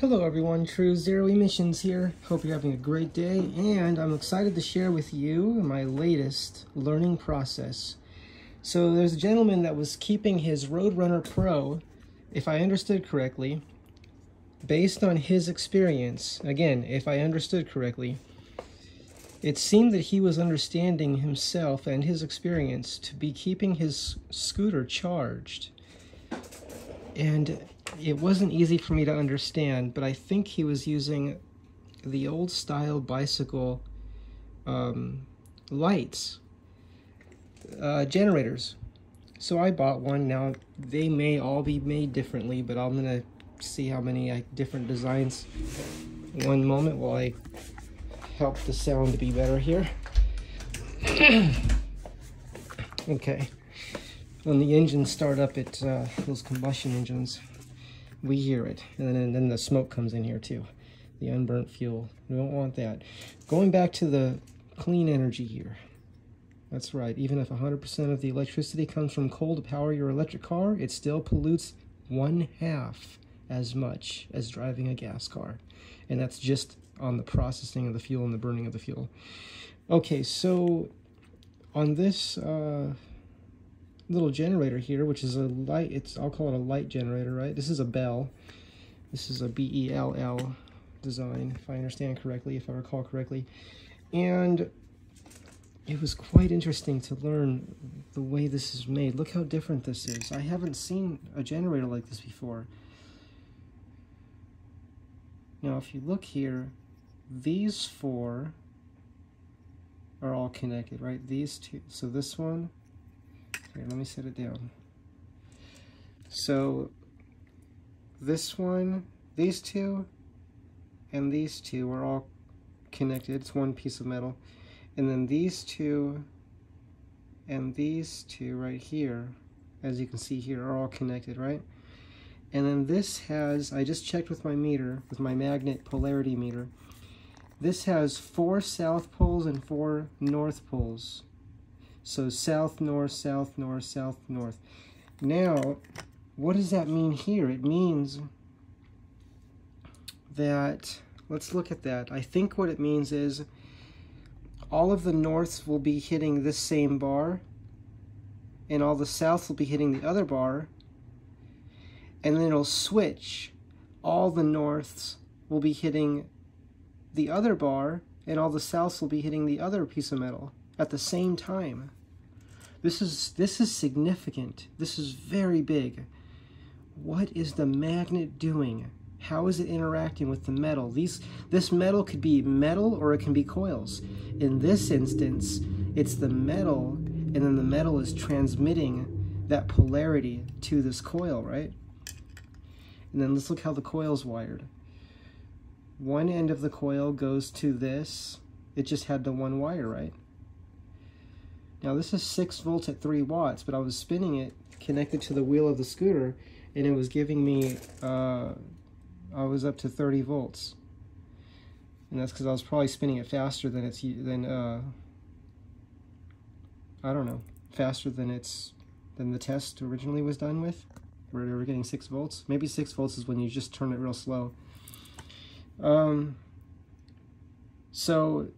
Hello everyone, True Zero Emissions here. Hope you're having a great day and I'm excited to share with you my latest learning process. So there's a gentleman that was keeping his Roadrunner Pro, if I understood correctly, based on his experience, again, if I understood correctly, it seemed that he was understanding himself and his experience to be keeping his scooter charged. And it wasn't easy for me to understand, but I think he was using the old style bicycle um, lights, uh, generators. So I bought one. Now they may all be made differently, but I'm gonna see how many different designs. One moment while I help the sound to be better here. okay. When the engines start up, it uh, those combustion engines we hear it. And then, and then the smoke comes in here too. The unburnt fuel. We don't want that. Going back to the clean energy here. That's right. Even if 100% of the electricity comes from coal to power your electric car, it still pollutes one half as much as driving a gas car. And that's just on the processing of the fuel and the burning of the fuel. Okay, so on this uh, little generator here, which is a light, it's I'll call it a light generator, right? This is a Bell. This is a B-E-L-L design, if I understand correctly, if I recall correctly. And it was quite interesting to learn the way this is made. Look how different this is. I haven't seen a generator like this before. Now, if you look here, these four are all connected, right? These two. So this one, let me set it down. So this one, these two, and these two are all connected. It's one piece of metal. And then these two and these two right here, as you can see here, are all connected, right? And then this has, I just checked with my meter, with my magnet polarity meter, this has four south poles and four north poles. So south, north, south, north, south, north. Now, what does that mean here? It means that, let's look at that. I think what it means is all of the norths will be hitting this same bar, and all the souths will be hitting the other bar, and then it'll switch. All the norths will be hitting the other bar, and all the souths will be hitting the other piece of metal at the same time. This is this is significant. This is very big. What is the magnet doing? How is it interacting with the metal? These this metal could be metal or it can be coils. In this instance, it's the metal and then the metal is transmitting that polarity to this coil, right? And then let's look how the coil's wired. One end of the coil goes to this. It just had the one wire, right? Now this is 6 volts at 3 watts, but I was spinning it connected to the wheel of the scooter, and it was giving me, uh, I was up to 30 volts. And that's because I was probably spinning it faster than it's, than, uh, I don't know, faster than it's, than the test originally was done with, where were getting 6 volts. Maybe 6 volts is when you just turn it real slow. Um, so,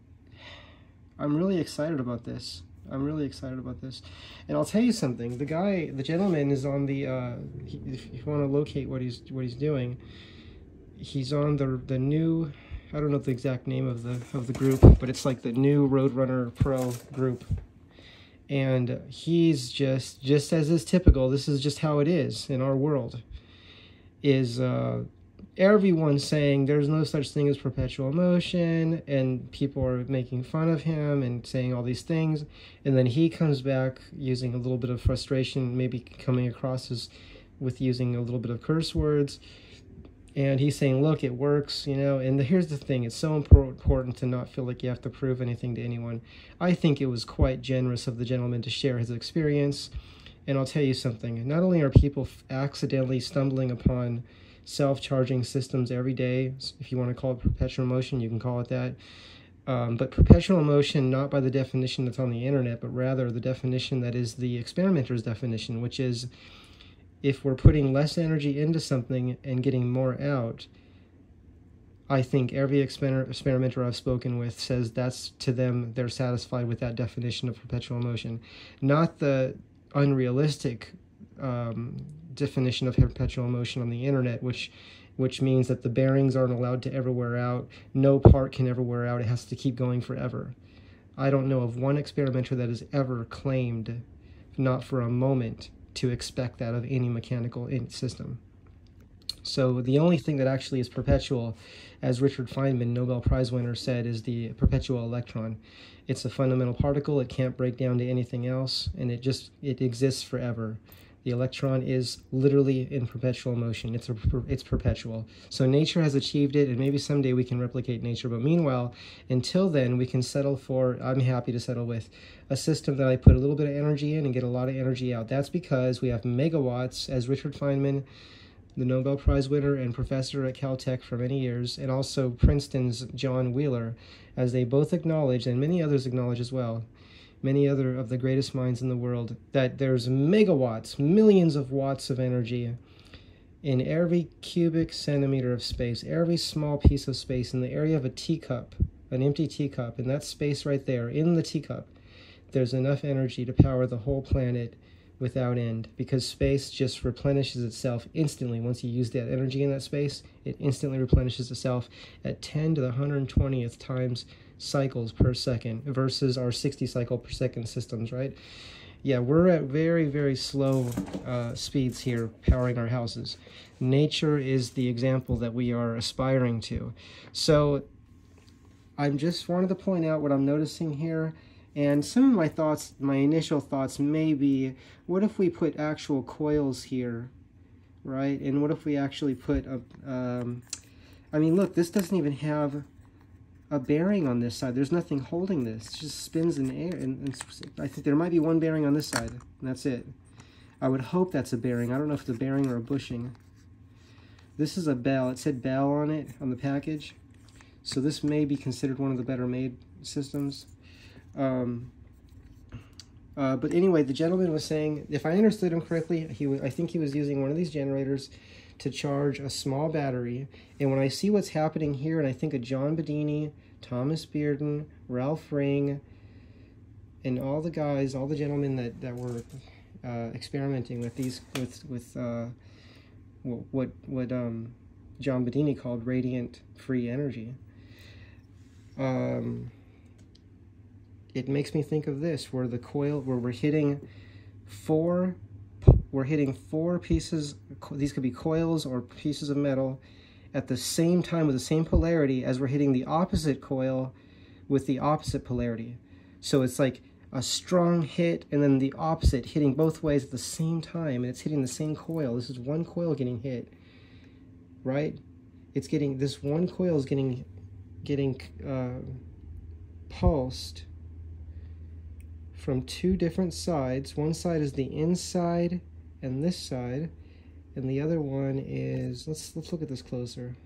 I'm really excited about this. I'm really excited about this. And I'll tell you something. The guy, the gentleman is on the, uh, if you want to locate what he's, what he's doing, he's on the, the new, I don't know the exact name of the, of the group, but it's like the new Roadrunner Pro group. And he's just, just as is typical, this is just how it is in our world, is, uh, everyone saying there's no such thing as perpetual motion and people are making fun of him and saying all these things. And then he comes back using a little bit of frustration maybe coming across as with using a little bit of curse words. And he's saying look it works you know. And the, here's the thing it's so important to not feel like you have to prove anything to anyone. I think it was quite generous of the gentleman to share his experience. And i'll tell you something not only are people accidentally stumbling upon self-charging systems every day. If you want to call it perpetual motion, you can call it that. Um, but perpetual motion, not by the definition that's on the internet, but rather the definition that is the experimenter's definition, which is if we're putting less energy into something and getting more out, I think every exper- experimenter I've spoken with says that's to them, they're satisfied with that definition of perpetual motion. Not the unrealistic um, definition of perpetual motion on the internet, which which means that the bearings aren't allowed to ever wear out. No part can ever wear out. It has to keep going forever. I don't know of one experimenter that has ever claimed, not for a moment, to expect that of any mechanical system. So the only thing that actually is perpetual, as Richard Feynman, Nobel Prize winner, said, is the perpetual electron. It's a fundamental particle. It can't break down to anything else, and it just it exists forever. The electron is literally in perpetual motion. It's a, it's perpetual. So nature has achieved it, and maybe someday we can replicate nature. But meanwhile, until then, we can settle for. I'm happy to settle with a system that I put a little bit of energy in and get a lot of energy out. That's because we have megawatts, as Richard Feynman, the Nobel Prize winner and professor at Caltech for many years, and also Princeton's John Wheeler, as they both acknowledge, and many others acknowledge as well many other of the greatest minds in the world, that there's megawatts, millions of watts of energy in every cubic centimeter of space, every small piece of space in the area of a teacup, an empty teacup, in that space right there, in the teacup, there's enough energy to power the whole planet without end because space just replenishes itself instantly. Once you use that energy in that space, it instantly replenishes itself at 10 to the 120th times cycles per second versus our 60 cycle per second systems, right? Yeah, we're at very, very slow uh, speeds here powering our houses. Nature is the example that we are aspiring to. So I'm just wanted to point out what I'm noticing here. And some of my thoughts, my initial thoughts may be, what if we put actual coils here, right? And what if we actually put a, um, I mean, look, this doesn't even have a bearing on this side. There's nothing holding this. It just spins in air. And, and, I think there might be one bearing on this side, and that's it. I would hope that's a bearing. I don't know if it's a bearing or a bushing. This is a bell. It said bell on it, on the package. So this may be considered one of the better made systems. Um, uh, but anyway, the gentleman was saying, if I understood him correctly, he I think he was using one of these generators to charge a small battery. And when I see what's happening here, and I think of John Bedini, Thomas Bearden, Ralph Ring, and all the guys, all the gentlemen that, that were uh, experimenting with these, with, with uh, what, what um, John Bedini called radiant free energy. Um, it makes me think of this, where the coil, where we're hitting four we're hitting four pieces, these could be coils or pieces of metal, at the same time with the same polarity as we're hitting the opposite coil with the opposite polarity. So it's like a strong hit and then the opposite hitting both ways at the same time and it's hitting the same coil. This is one coil getting hit, right? It's getting, this one coil is getting, getting uh, pulsed from two different sides. One side is the inside and this side, and the other one is, let's, let's look at this closer.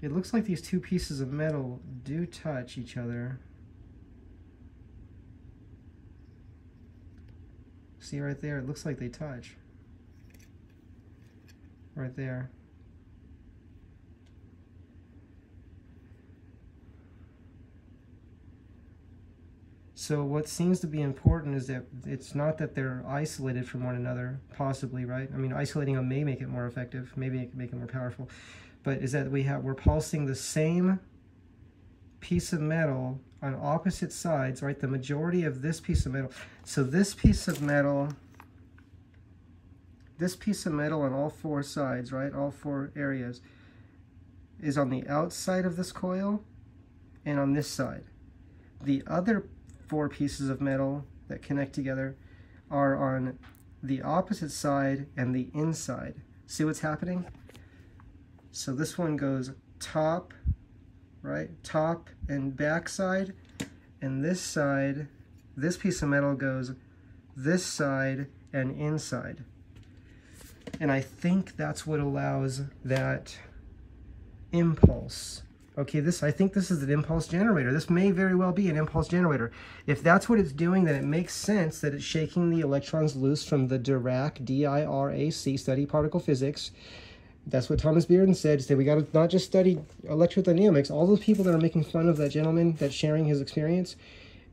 It looks like these two pieces of metal do touch each other. See right there, it looks like they touch. Right there. So what seems to be important is that it's not that they're isolated from one another, possibly, right? I mean, isolating them may make it more effective, maybe it make it more powerful, but is that we have we're pulsing the same piece of metal on opposite sides, right? The majority of this piece of metal. So this piece of metal, this piece of metal on all four sides, right? All four areas is on the outside of this coil and on this side. The other four pieces of metal that connect together are on the opposite side and the inside. See what's happening? So this one goes top, right? Top and back side. And this side, this piece of metal goes this side and inside. And I think that's what allows that impulse Okay, this I think this is an impulse generator. This may very well be an impulse generator. If that's what it's doing, then it makes sense that it's shaking the electrons loose from the Dirac, D-I-R-A-C, study particle physics, That's what Thomas Bearden said. Said we got to not just study electrodynamics. All those people that are making fun of that gentleman that's sharing his experience,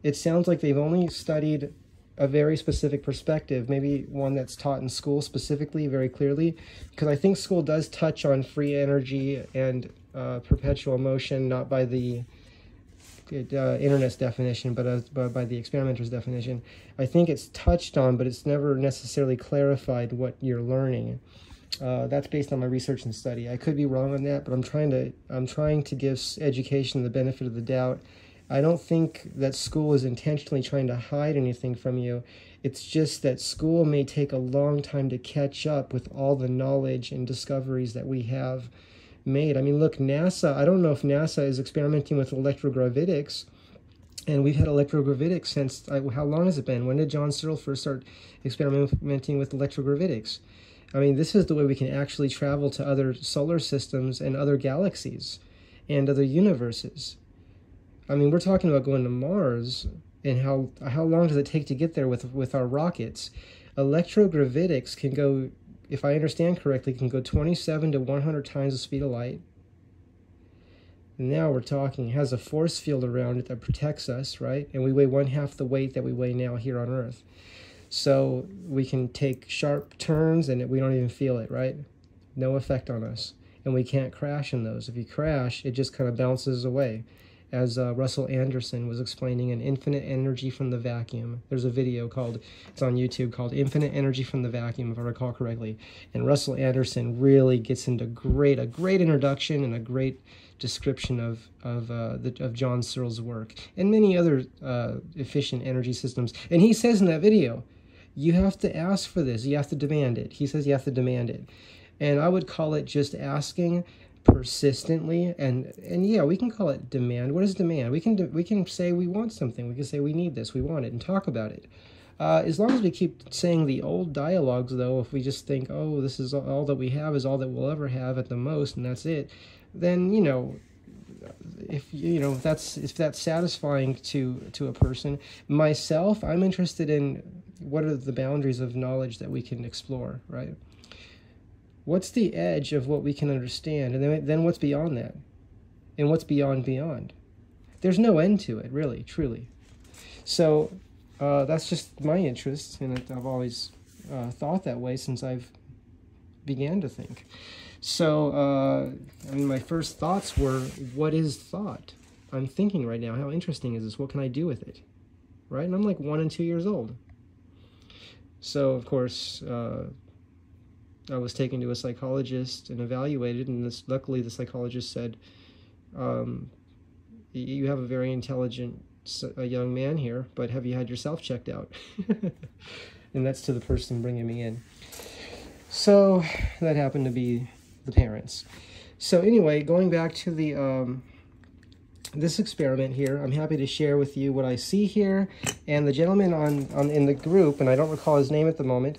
it sounds like they've only studied a very specific perspective, maybe one that's taught in school specifically, very clearly, because I think school does touch on free energy and uh, perpetual motion, not by the uh, internet's definition, but, as, but by the experimenter's definition. I think it's touched on, but it's never necessarily clarified what you're learning. Uh, that's based on my research and study. I could be wrong on that, but I'm trying to I'm trying to give education the benefit of the doubt. I don't think that school is intentionally trying to hide anything from you. It's just that school may take a long time to catch up with all the knowledge and discoveries that we have made. I mean, look, NASA, I don't know if NASA is experimenting with electrogravitics, and we've had electrogravitics since, uh, how long has it been? When did John Searl first start experimenting with electrogravitics? I mean, this is the way we can actually travel to other solar systems and other galaxies and other universes. I mean, we're talking about going to Mars, and how how long does it take to get there with with our rockets? Electrogravitics can go, if I understand correctly, can go 27 to 100 times the speed of light. And now we're talking has a force field around it that protects us, right? And we weigh one half the weight that we weigh now here on Earth. So we can take sharp turns and we don't even feel it, right? No effect on us. And we can't crash in those. If you crash, it just kind of bounces away. As uh, Russell Anderson was explaining an Infinite Energy from the Vacuum. There's a video called, it's on YouTube called Infinite Energy from the Vacuum, if I recall correctly. And Russell Anderson really gets into great, a great introduction and a great description of of uh, the, of John Searl's work and many other uh, efficient energy systems. And he says in that video, you have to ask for this. You have to demand it. He says you have to demand it. And I would call it just asking persistently and and yeah we can call it demand. What is demand? We can we can say we want something. We can say we need this we want it and talk about it. Uh, as long as we keep saying the old dialogues though if we just think oh this is all that we have is all that we'll ever have at the most and that's it then you know if you know if that's if that's satisfying to to a person. Myself i'm interested in what are the boundaries of knowledge that we can explore, right? What's the edge of what we can understand? And then, then what's beyond that? And what's beyond beyond? There's no end to it, really, truly. So uh, that's just my interest, and I've always uh, thought that way since I've began to think. So, uh, I mean, my first thoughts were, what is thought? I'm thinking right now, how interesting is this? What can I do with it? Right? And I'm like one and two years old. So, of course, uh, I was taken to a psychologist and evaluated, and this, luckily the psychologist said, um, you have a very intelligent a young man here, but have you had yourself checked out? and that's to the person bringing me in. So that happened to be the parents. So anyway, going back to the um, this experiment here. I'm happy to share with you what I see here. And the gentleman on, on in the group, and I don't recall his name at the moment,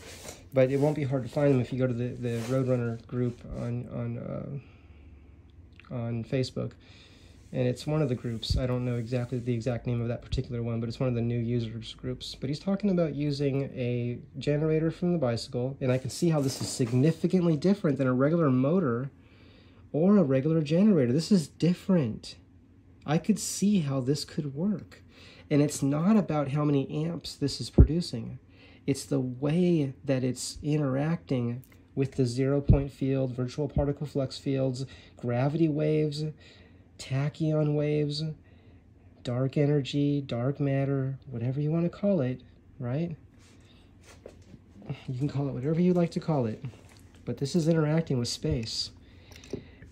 but it won't be hard to find them if you go to the, the Roadrunner group on, on, uh, on Facebook. And it's one of the groups. I don't know exactly the exact name of that particular one, but it's one of the new users groups. But he's talking about using a generator from the bicycle, and I can see how this is significantly different than a regular motor or a regular generator. This is different. I could see how this could work. And it's not about how many amps this is producing. It's the way that it's interacting with the zero point field, virtual particle flux fields, gravity waves, tachyon waves, dark energy, dark matter, whatever you want to call it, right? You can call it whatever you like to call it. But this is interacting with space.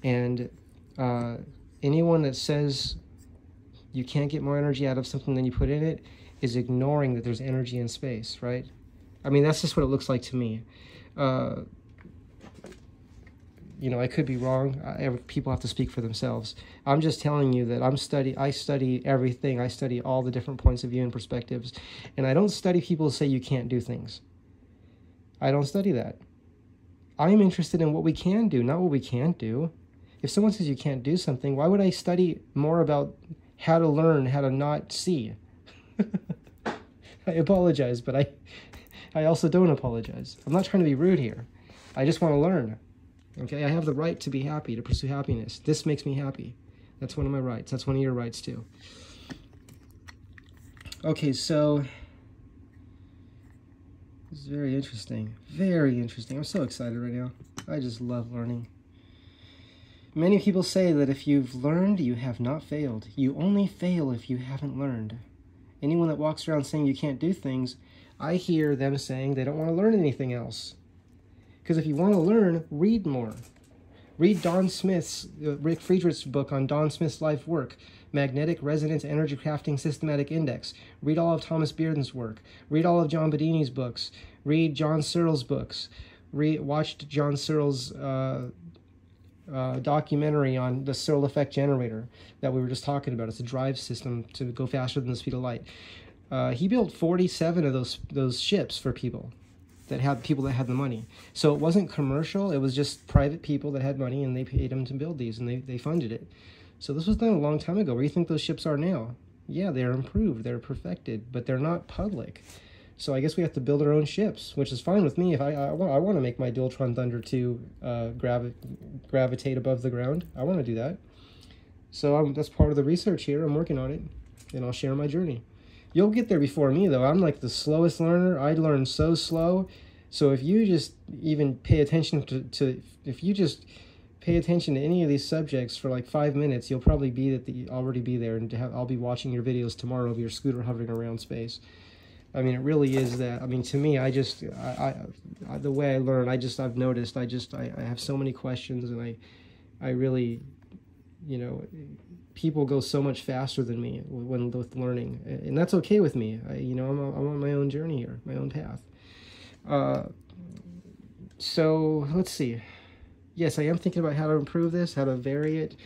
And uh, anyone that says you can't get more energy out of something than you put in it is ignoring that there's energy in space, right? I mean, that's just what it looks like to me. Uh, you know, I could be wrong. I, people have to speak for themselves. I'm just telling you that I'm study. I study everything. I study all the different points of view and perspectives, and I don't study people who say you can't do things. I don't study that. I'm interested in what we can do, not what we can't do. If someone says you can't do something, why would I study more about how to learn how to not see. I apologize, but I, I also don't apologize. I'm not trying to be rude here. I just want to learn. Okay, I have the right to be happy, to pursue happiness. This makes me happy. That's one of my rights. That's one of your rights too. Okay, so this is very interesting. Very interesting. I'm so excited right now. I just love learning. Many people say that if you've learned, you have not failed. You only fail if you haven't learned. Anyone that walks around saying you can't do things, I hear them saying they don't want to learn anything else. Because if you want to learn, read more. Read Don Smith's, uh, Rick Friedrich's book on Don Smith's life work, Magnetic Resonance Energy Crafting Systematic Index. Read all of Thomas Bearden's work. Read all of John Bedini's books. Read John Searl's books. Read, watched John Searl's uh, uh, documentary on the Searl effect generator that we were just talking about. It's a drive system to go faster than the speed of light. Uh, he built 47 of those those ships for people that had people that had the money. So it wasn't commercial. It was just private people that had money and they paid him to build these and they, they funded it. So this was done a long time ago. Where do you think those ships are now? Yeah, they're improved, they're perfected, but they're not public. So I guess we have to build our own ships, which is fine with me. If I I want, I want to make my Dualtron Thunder 2 uh, gravi- gravitate above the ground, I want to do that. So I'm, that's part of the research here. I'm working on it, and I'll share my journey. You'll get there before me, though. I'm like the slowest learner. I learn so slow. So if you just even pay attention to, to if you just pay attention to any of these subjects for like five minutes, you'll probably be at the already be there, and have, I'll be watching your videos tomorrow of your scooter hovering around space. I mean, it really is that. I mean, to me, I just, I, I the way I learn, I just, I've noticed, I just, I, I have so many questions, and I, I really, you know, people go so much faster than me when with learning, and that's okay with me. I, you know, I'm, I'm on my own journey here, my own path. Uh, so let's see. Yes, I am thinking about how to improve this, how to vary it.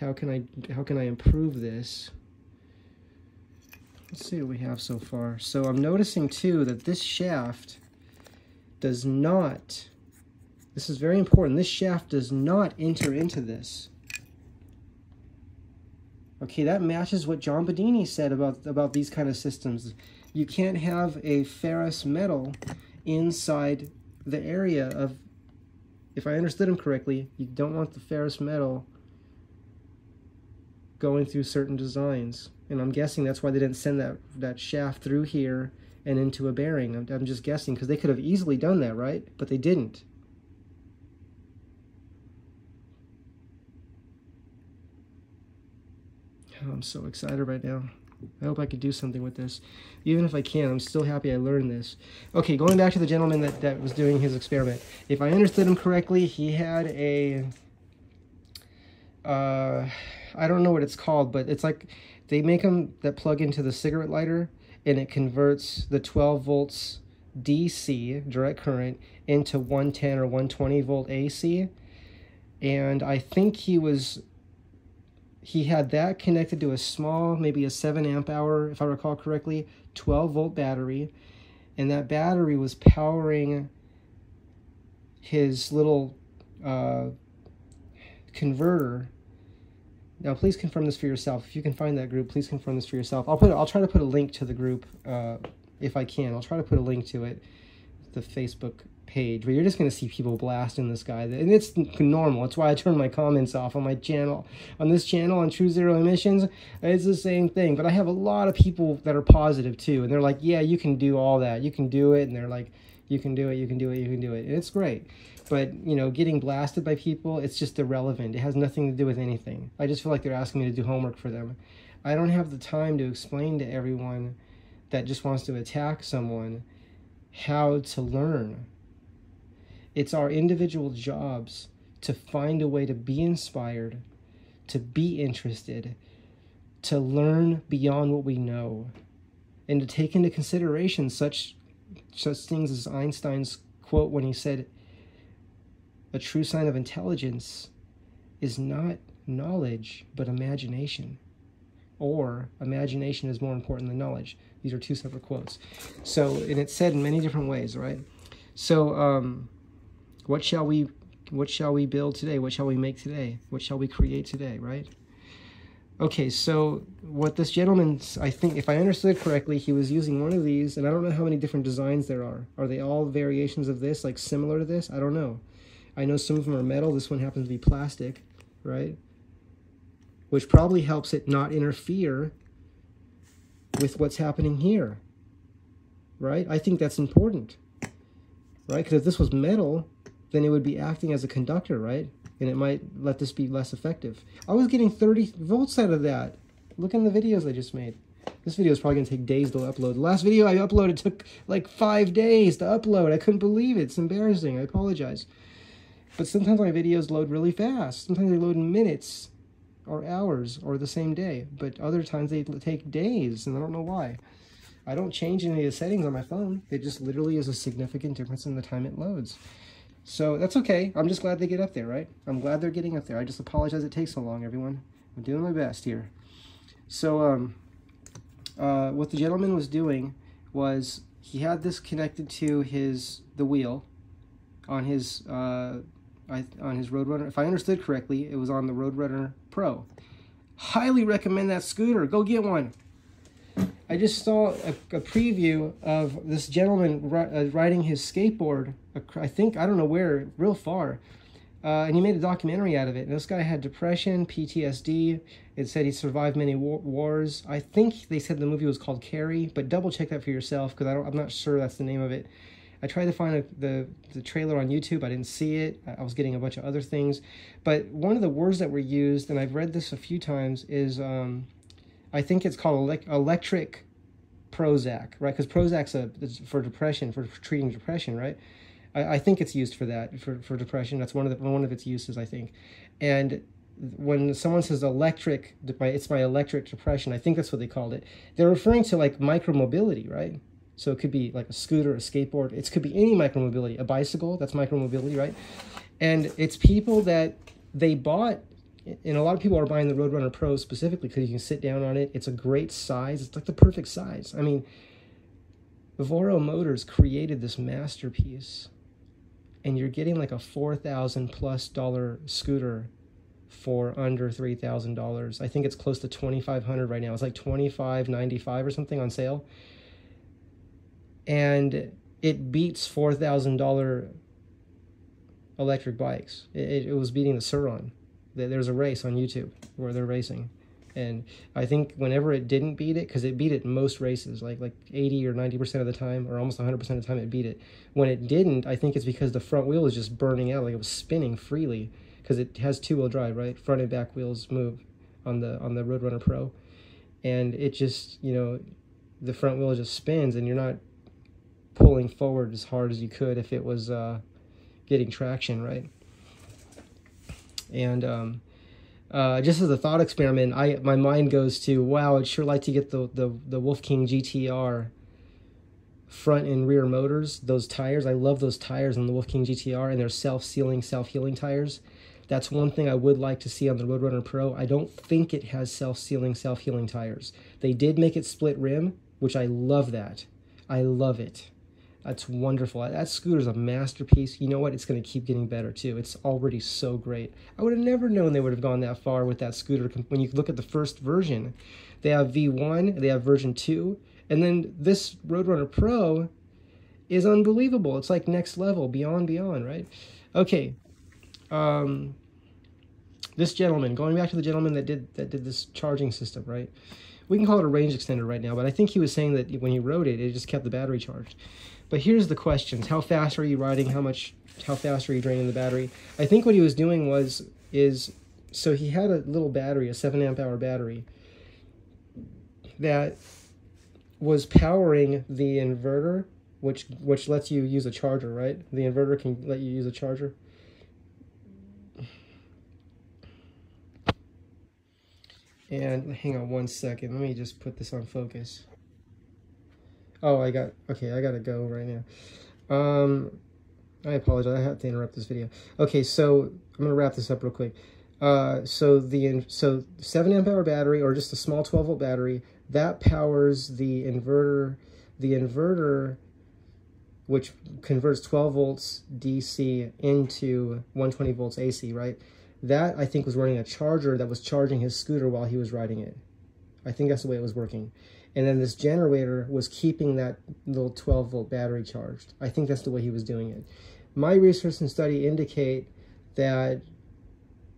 How can I, how can I improve this? Let's see what we have so far. So I'm noticing too that this shaft does not, this is very important, this shaft does not enter into this. Okay, that matches what John Bedini said about, about these kind of systems. You can't have a ferrous metal inside the area of, if I understood him correctly, you don't want the ferrous metal going through certain designs. And I'm guessing that's why they didn't send that, that shaft through here and into a bearing. I'm, I'm just guessing because they could have easily done that, right? But they didn't. Oh, I'm so excited right now. I hope I could do something with this. Even if I can't, I'm still happy I learned this. Okay, going back to the gentleman that, that was doing his experiment. If I understood him correctly, he had a... Uh, I don't know what it's called, but it's like they make them that plug into the cigarette lighter and it converts the 12 volts DC, direct current, into 110 or 120 volt AC. And I think he was, he had that connected to a small, maybe a 7 amp hour, if I recall correctly, 12 volt battery. And that battery was powering his little uh, converter now, please confirm this for yourself. If you can find that group, please confirm this for yourself. I'll put. I'll try to put a link to the group uh, if I can. I'll try to put a link to it, the Facebook page. But you're just gonna see people blasting this guy, and it's normal. It's why I turn my comments off on my channel. On this channel on True Zero Emissions, it's the same thing. But I have a lot of people that are positive too, and they're like, "Yeah, you can do all that. You can do it," and they're like, "You can do it. You can do it. You can do it," and it's great but you know getting blasted by people it's just irrelevant it has nothing to do with anything i just feel like they're asking me to do homework for them i don't have the time to explain to everyone that just wants to attack someone how to learn it's our individual jobs to find a way to be inspired to be interested to learn beyond what we know and to take into consideration such such things as einstein's quote when he said a true sign of intelligence is not knowledge, but imagination. Or imagination is more important than knowledge. These are two separate quotes. So, and it's said in many different ways, right? So, um, what shall we, what shall we build today? What shall we make today? What shall we create today, right? Okay, so what this gentleman, I think, if I understood correctly, he was using one of these, and I don't know how many different designs there are. Are they all variations of this, like similar to this? I don't know I know some of them are metal. This one happens to be plastic, right? Which probably helps it not interfere with what's happening here, right? I think that's important, right? Because if this was metal, then it would be acting as a conductor, right? And it might let this be less effective. I was getting 30 volts out of that. Look in the videos I just made. This video is probably going to take days to upload. The last video I uploaded took like five days to upload. I couldn't believe it. It's embarrassing. I apologize. But sometimes my videos load really fast. Sometimes they load in minutes or hours or the same day. But other times they take days, and I don't know why. I don't change any of the settings on my phone. It just literally is a significant difference in the time it loads. So that's okay. I'm just glad they get up there, right? I'm glad they're getting up there. I just apologize it takes so long, everyone. I'm doing my best here. So, um, uh, what the gentleman was doing was he had this connected to his the wheel on his uh, I, on his Roadrunner. If I understood correctly, it was on the Roadrunner Pro. Highly recommend that scooter. Go get one. I just saw a, a preview of this gentleman ri uh, riding his skateboard. I think I don't know where, real far, uh, and he made a documentary out of it. And this guy had depression, PTSD. It said he survived many war wars. I think they said the movie was called Carrie, but double check that for yourself because I'm not sure that's the name of it. I tried to find a, the, the trailer on YouTube. I didn't see it. I was getting a bunch of other things. But one of the words that were used, and I've read this a few times, is um, I think it's called elect electric Prozac, right? Because Prozac's a, for depression, for treating depression, right? I, I think it's used for that for, for depression. That's one of the one of its uses, I think. And when someone says electric, it's my electric depression. I think that's what they called it. They're referring to like micromobility, right? So it could be like a scooter, a skateboard. It could be any micromobility, a bicycle. That's micromobility, right? And it's people that they bought and a lot of people are buying the Roadrunner Pro specifically because you can sit down on it. It's a great size. It's like the perfect size. I mean, Voro Motors created this masterpiece and you're getting like a 4000 plus dollar scooter for under $3,000. I think it's close to 2500 right now. It's like 25.95 or something on sale. And it beats $4,000 electric bikes. It, it, was beating the Sur-Ron. There's a race on YouTube where they're racing. And I think whenever it didn't beat it, because it beat it most races, like like 80 or 90% of the time, or almost 100% of the time it beat it. When it didn't, I think it's because the front wheel was just burning out, like it was spinning freely, because it has two-wheel drive, right? Front and back wheels move on the on the Roadrunner Pro, and it just you know, the front wheel just spins, and you're not pulling forward as hard as you could if it was uh, getting traction, right? And um, uh, just as a thought experiment, I my mind goes to wow, I'd sure like to get the the the Wolf King GTR front and rear motors. Those tires, I love those tires on the Wolf King GTR, and they're self-sealing, self-healing tires. That's one thing I would like to see on the Roadrunner Pro. I don't think it has self-sealing, self-healing tires. They did make it split rim, which I love that. I love it. That's wonderful. That scooter's a masterpiece. You know what? It's going to keep getting better too. It's already so great. I would have never known they would have gone that far with that scooter. When you look at the first version, they have V1, they have version 2, and then this Roadrunner Pro is unbelievable. It's like next level, beyond, beyond, right? Okay. Um, this gentleman, going back to the gentleman that did that did this charging system, right? We can call it a range extender right now, but I think he was saying that when he wrote it, it just kept the battery charged. But here's the questions. How fast are you riding? How much, how fast are you draining the battery? I think what he was doing was, is, so he had a little battery, a 7 amp hour battery, that was powering the inverter, which which lets you use a charger, right? The inverter can let you use a charger. And hang on one second, let me just put this on focus. Oh, I got, okay, I gotta go right now. Um, I apologize, I have to interrupt this video. Okay, so I'm gonna wrap this up real quick. Uh, so the so 7 amp hour battery or just a small 12 volt battery that powers the inverter the inverter which converts 12 volts DC into 120 volts AC right that I think was running a charger that was charging his scooter while he was riding it I think that's the way it was working and then this generator was keeping that little 12 volt battery charged. I think that's the way he was doing it. my research and study indicate that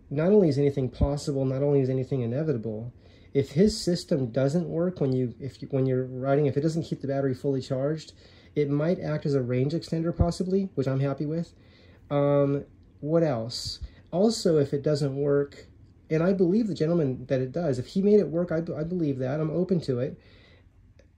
not only is anything possible, not only is anything inevitable, if his system doesn't work when you if you, when you're riding, if it doesn't keep the battery fully charged, it might act as a range extender possibly, which I'm happy with. Um, what else? Also, if it doesn't work, and I believe the gentleman that it does, if he made it work, I, I believe that. I'm open to it.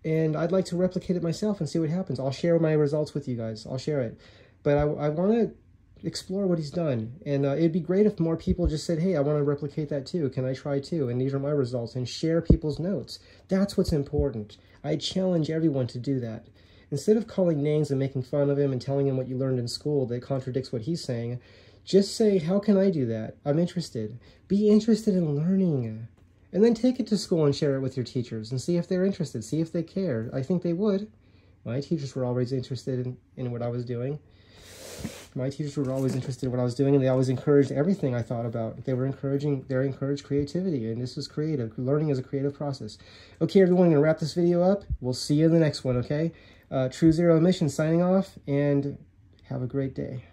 And I'd like to replicate it myself and see what happens. I'll share my results with you guys. I'll share it. But I, I want to explore what he's done. And uh, it'd be great if more people just said, hey, I want to replicate that too. Can I try too? And these are my results. And share people's notes. That's what's important. I challenge everyone to do that. Instead of calling names and making fun of him and telling him what you learned in school that contradicts what he's saying, just say, how can I do that? I'm interested. Be interested in learning. And then take it to school and share it with your teachers and see if they're interested. See if they care. I think they would. My teachers were always interested in, in what I was doing my teachers were always interested in what I was doing and they always encouraged everything I thought about. They were encouraging, they encouraged creativity and this is creative. Learning is a creative process. Okay, everyone, I'm to wrap this video up. We'll see you in the next one, okay? Uh, True Zero Emission signing off and have a great day.